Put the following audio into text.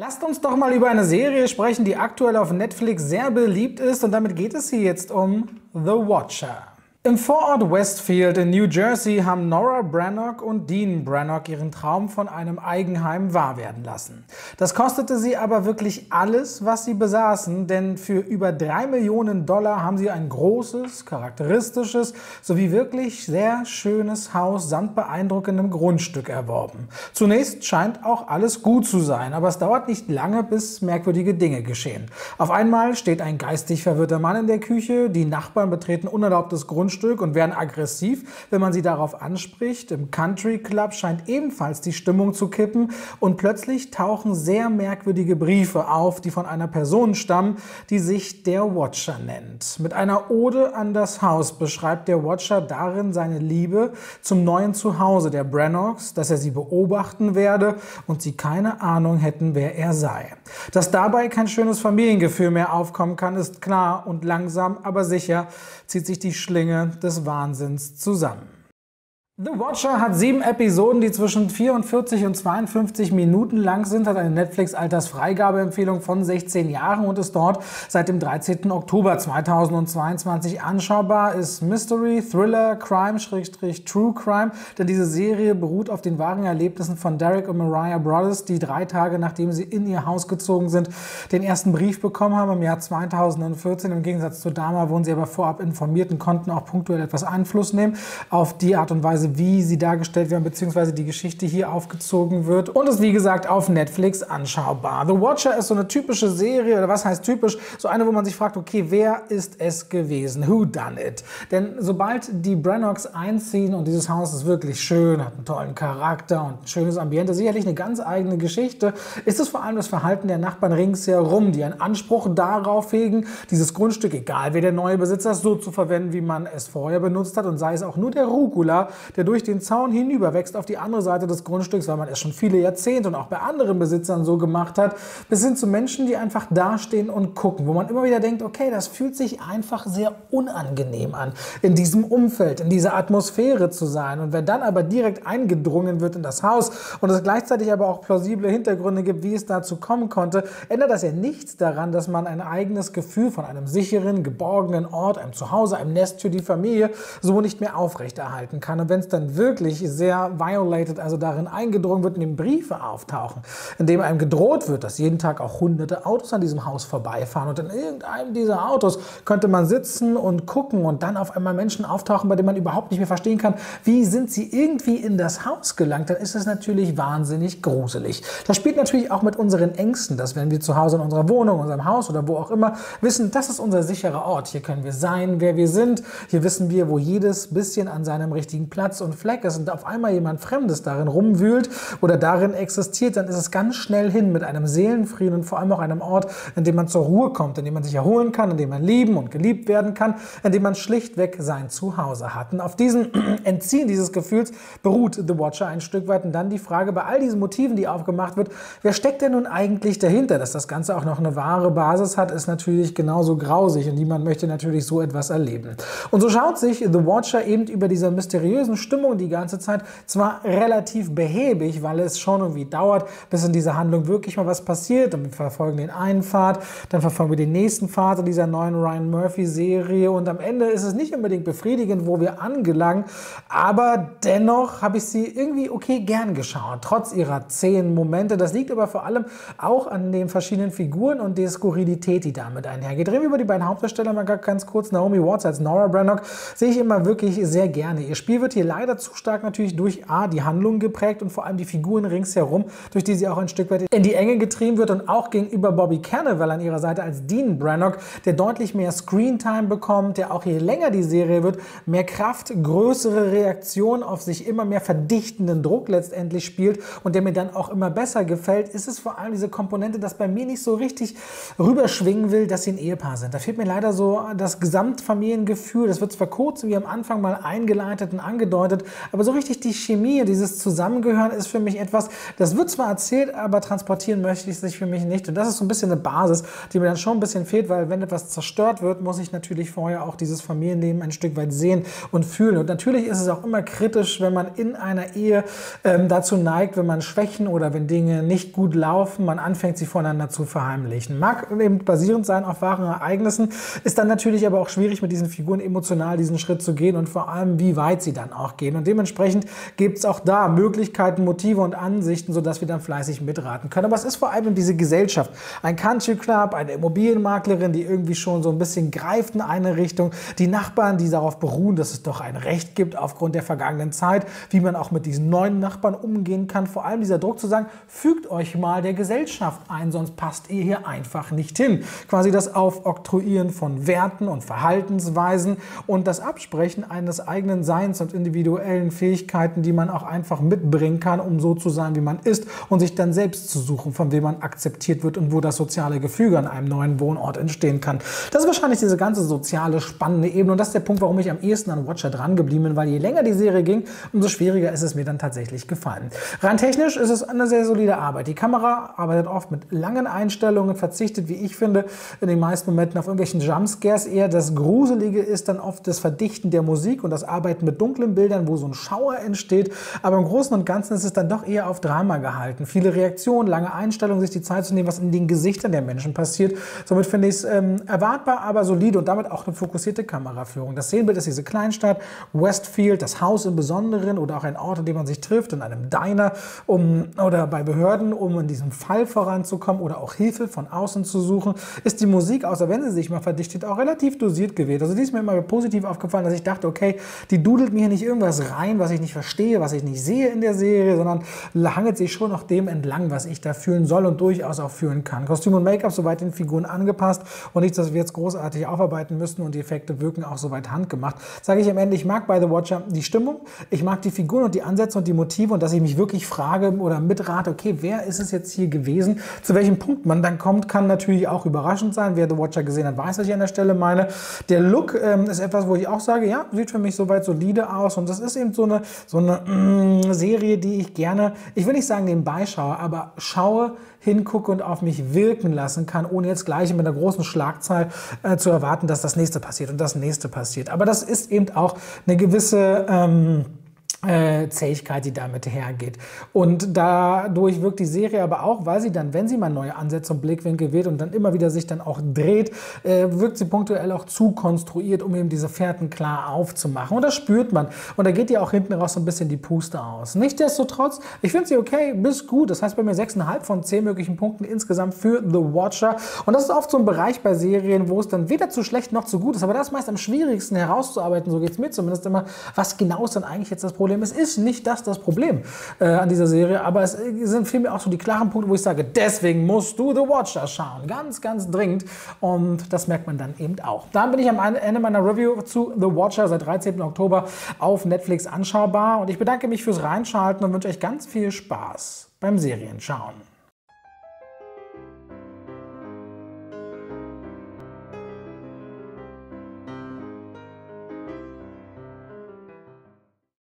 Lasst uns doch mal über eine Serie sprechen, die aktuell auf Netflix sehr beliebt ist und damit geht es hier jetzt um The Watcher. Im Vorort Westfield in New Jersey haben Nora Brannock und Dean Brannock ihren Traum von einem Eigenheim wahr werden lassen. Das kostete sie aber wirklich alles, was sie besaßen, denn für über drei Millionen Dollar haben sie ein großes, charakteristisches sowie wirklich sehr schönes Haus samt beeindruckendem Grundstück erworben. Zunächst scheint auch alles gut zu sein, aber es dauert nicht lange, bis merkwürdige Dinge geschehen. Auf einmal steht ein geistig verwirrter Mann in der Küche, die Nachbarn betreten unerlaubtes Grundstück Grundstück und werden aggressiv, wenn man sie darauf anspricht. Im Country Club scheint ebenfalls die Stimmung zu kippen und plötzlich tauchen sehr merkwürdige Briefe auf, die von einer Person stammen, die sich der Watcher nennt. Mit einer Ode an das Haus beschreibt der Watcher darin seine Liebe zum neuen Zuhause der Brannocks, dass er sie beobachten werde und sie keine Ahnung hätten, wer er sei. Dass dabei kein schönes Familiengefühl mehr aufkommen kann, ist klar und langsam, aber sicher zieht sich die Schlinge des Wahnsinns zusammen. The Watcher hat sieben Episoden, die zwischen 44 und 52 Minuten lang sind, hat eine Netflix-Altersfreigabeempfehlung von 16 Jahren und ist dort seit dem 13. Oktober 2022 anschaubar. Ist Mystery, Thriller, Crime, Schrägstrich, True Crime, denn diese Serie beruht auf den wahren Erlebnissen von Derek und Mariah Brothers, die drei Tage nachdem sie in ihr Haus gezogen sind, den ersten Brief bekommen haben im Jahr 2014. Im Gegensatz zu Dama wurden sie aber vorab informiert und konnten auch punktuell etwas Einfluss nehmen auf die Art und Weise, wie sie dargestellt werden, beziehungsweise die Geschichte hier aufgezogen wird. Und ist wie gesagt auf Netflix anschaubar. The Watcher ist so eine typische Serie, oder was heißt typisch? So eine, wo man sich fragt, okay, wer ist es gewesen? Who done it? Denn sobald die Brannocks einziehen und dieses Haus ist wirklich schön, hat einen tollen Charakter und ein schönes Ambiente, sicherlich eine ganz eigene Geschichte, ist es vor allem das Verhalten der Nachbarn ringsherum, die einen Anspruch darauf hegen, dieses Grundstück, egal wer der neue Besitzer ist, so zu verwenden, wie man es vorher benutzt hat und sei es auch nur der Rucola, der durch den Zaun hinüberwächst auf die andere Seite des Grundstücks, weil man es schon viele Jahrzehnte und auch bei anderen Besitzern so gemacht hat, bis hin zu Menschen, die einfach dastehen und gucken, wo man immer wieder denkt, okay, das fühlt sich einfach sehr unangenehm an, in diesem Umfeld, in dieser Atmosphäre zu sein. Und wenn dann aber direkt eingedrungen wird in das Haus und es gleichzeitig aber auch plausible Hintergründe gibt, wie es dazu kommen konnte, ändert das ja nichts daran, dass man ein eigenes Gefühl von einem sicheren, geborgenen Ort, einem Zuhause, einem Nest für die Familie so nicht mehr aufrechterhalten kann. Und wenn es dann wirklich sehr violated, also darin eingedrungen wird, in dem Briefe auftauchen, in dem einem gedroht wird, dass jeden Tag auch hunderte Autos an diesem Haus vorbeifahren und in irgendeinem dieser Autos könnte man sitzen und gucken und dann auf einmal Menschen auftauchen, bei denen man überhaupt nicht mehr verstehen kann, wie sind sie irgendwie in das Haus gelangt, dann ist es natürlich wahnsinnig gruselig. Das spielt natürlich auch mit unseren Ängsten, dass wenn wir zu Hause in unserer Wohnung, unserem Haus oder wo auch immer wissen, das ist unser sicherer Ort. Hier können wir sein, wer wir sind. Hier wissen wir, wo jedes bisschen an seinem richtigen Platz Platz und Fleck ist und auf einmal jemand Fremdes darin rumwühlt oder darin existiert, dann ist es ganz schnell hin mit einem Seelenfrieden und vor allem auch einem Ort, in dem man zur Ruhe kommt, in dem man sich erholen kann, in dem man lieben und geliebt werden kann, in dem man schlichtweg sein Zuhause hat. Und auf diesem Entziehen dieses Gefühls beruht The Watcher ein Stück weit. Und dann die Frage bei all diesen Motiven, die aufgemacht wird, wer steckt denn nun eigentlich dahinter? Dass das Ganze auch noch eine wahre Basis hat, ist natürlich genauso grausig und niemand möchte natürlich so etwas erleben. Und so schaut sich The Watcher eben über dieser mysteriösen Stimmung die ganze Zeit. Zwar relativ behäbig, weil es schon irgendwie dauert, bis in dieser Handlung wirklich mal was passiert. Und wir verfolgen den einen Pfad, dann verfolgen wir den nächsten Pfad in dieser neuen Ryan Murphy-Serie. Und am Ende ist es nicht unbedingt befriedigend, wo wir angelangen. Aber dennoch habe ich sie irgendwie okay gern geschaut, trotz ihrer zehn Momente. Das liegt aber vor allem auch an den verschiedenen Figuren und der Skurrilität, die damit einhergeht. Reden wir über die beiden Hauptdarsteller mal ganz kurz. Naomi Watts als Nora Brannock sehe ich immer wirklich sehr gerne. Ihr Spiel wird hier leider zu stark natürlich durch A, die Handlung geprägt und vor allem die Figuren ringsherum, durch die sie auch ein Stück weit in die Enge getrieben wird und auch gegenüber Bobby Cannavale an ihrer Seite als Dean Brannock, der deutlich mehr Screentime bekommt, der auch je länger die Serie wird, mehr Kraft, größere Reaktion auf sich immer mehr verdichtenden Druck letztendlich spielt und der mir dann auch immer besser gefällt, ist es vor allem diese Komponente, dass bei mir nicht so richtig rüberschwingen will, dass sie ein Ehepaar sind. Da fehlt mir leider so das Gesamtfamiliengefühl. Das wird zwar kurz wie am Anfang mal eingeleitet und angedeutet, angedeutet, aber so richtig die Chemie, dieses Zusammengehören ist für mich etwas, das wird zwar erzählt, aber transportieren möchte ich sich für mich nicht. Und das ist so ein bisschen eine Basis, die mir dann schon ein bisschen fehlt, weil wenn etwas zerstört wird, muss ich natürlich vorher auch dieses Familienleben ein Stück weit sehen und fühlen. Und natürlich ist es auch immer kritisch, wenn man in einer Ehe ähm, dazu neigt, wenn man Schwächen oder wenn Dinge nicht gut laufen, man anfängt, sie voneinander zu verheimlichen. Mag eben basierend sein auf wahren Ereignissen, ist dann natürlich aber auch schwierig, mit diesen Figuren emotional diesen Schritt zu gehen und vor allem, wie weit sie dann auch gehen. Und dementsprechend gibt es auch da Möglichkeiten, Motive und Ansichten, sodass wir dann fleißig mitraten können. Aber es ist vor allem diese Gesellschaft. Ein Country Club, eine Immobilienmaklerin, die irgendwie schon so ein bisschen greift in eine Richtung. Die Nachbarn, die darauf beruhen, dass es doch ein Recht gibt aufgrund der vergangenen Zeit, wie man auch mit diesen neuen Nachbarn umgehen kann. Vor allem dieser Druck zu sagen, fügt euch mal der Gesellschaft ein, sonst passt ihr hier einfach nicht hin. Quasi das Aufoktroyieren von Werten und Verhaltensweisen und das Absprechen eines eigenen Seins und individuellen Fähigkeiten, die man auch einfach mitbringen kann, um so zu sein, wie man ist und sich dann selbst zu suchen, von wem man akzeptiert wird und wo das soziale Gefüge an einem neuen Wohnort entstehen kann. Das ist wahrscheinlich diese ganze soziale spannende Ebene und das ist der Punkt, warum ich am ehesten an Watcher dran geblieben bin, weil je länger die Serie ging, umso schwieriger ist es mir dann tatsächlich gefallen. Rein technisch ist es eine sehr solide Arbeit. Die Kamera arbeitet oft mit langen Einstellungen, verzichtet, wie ich finde, in den meisten Momenten auf irgendwelchen Jumpscares eher. Das Gruselige ist dann oft das Verdichten der Musik und das Arbeiten mit dunklen Bildern, wo so ein Schauer entsteht. Aber im Großen und Ganzen ist es dann doch eher auf Drama gehalten. Viele Reaktionen, lange Einstellungen, sich die Zeit zu nehmen, was in den Gesichtern der Menschen passiert. Somit finde ich es ähm, erwartbar, aber solide und damit auch eine fokussierte Kameraführung. Das Szenenbild ist diese Kleinstadt, Westfield, das Haus im Besonderen oder auch ein Ort, an dem man sich trifft, in einem Diner um, oder bei Behörden, um in diesem Fall voranzukommen oder auch Hilfe von außen zu suchen, ist die Musik, außer wenn sie sich mal verdichtet, auch relativ dosiert gewählt. Also die ist mir immer positiv aufgefallen, dass ich dachte, okay, die dudelt mir hier nicht irgendwas rein, was ich nicht verstehe, was ich nicht sehe in der Serie, sondern hangelt sich schon noch dem entlang, was ich da fühlen soll und durchaus auch fühlen kann. Kostüm und Make-up soweit den Figuren angepasst und nichts, dass wir jetzt großartig aufarbeiten müssen und die Effekte wirken auch soweit handgemacht. Sage ich am Ende, ich mag bei The Watcher die Stimmung, ich mag die Figuren und die Ansätze und die Motive und dass ich mich wirklich frage oder mitrate, okay, wer ist es jetzt hier gewesen? Zu welchem Punkt man dann kommt, kann natürlich auch überraschend sein. Wer The Watcher gesehen hat, weiß, was ich an der Stelle meine. Der Look ähm, ist etwas, wo ich auch sage, ja, sieht für mich soweit solide aus und das ist eben so eine, so eine mm, Serie, die ich gerne, ich will nicht sagen nebenbei schaue, aber schaue, hingucke und auf mich wirken lassen kann, ohne jetzt gleich mit einer großen Schlagzahl äh, zu erwarten, dass das nächste passiert und das nächste passiert. Aber das ist eben auch eine gewisse ähm, äh, Zähigkeit, die damit hergeht. Und dadurch wirkt die Serie aber auch, weil sie dann, wenn sie mal neue Ansätze und Blickwinkel wählt und dann immer wieder sich dann auch dreht, äh, wirkt sie punktuell auch zu konstruiert, um eben diese Fährten klar aufzumachen. Und das spürt man. Und da geht ja auch hinten raus so ein bisschen die Puste aus. Nichtsdestotrotz, ich finde sie okay, bis gut. Das heißt bei mir 6,5 von 10 möglichen Punkten insgesamt für The Watcher. Und das ist oft so ein Bereich bei Serien, wo es dann weder zu schlecht noch zu gut ist. Aber das ist meist am schwierigsten herauszuarbeiten, so geht es mir zumindest immer, was genau ist dann eigentlich jetzt das Problem Problem. Es ist nicht das das Problem äh, an dieser Serie, aber es sind vielmehr auch so die klaren Punkte, wo ich sage, deswegen musst du The Watcher schauen. Ganz, ganz dringend. Und das merkt man dann eben auch. Dann bin ich am Ende meiner Review zu The Watcher seit 13. Oktober auf Netflix anschaubar. Und ich bedanke mich fürs Reinschalten und wünsche euch ganz viel Spaß beim Serienschauen.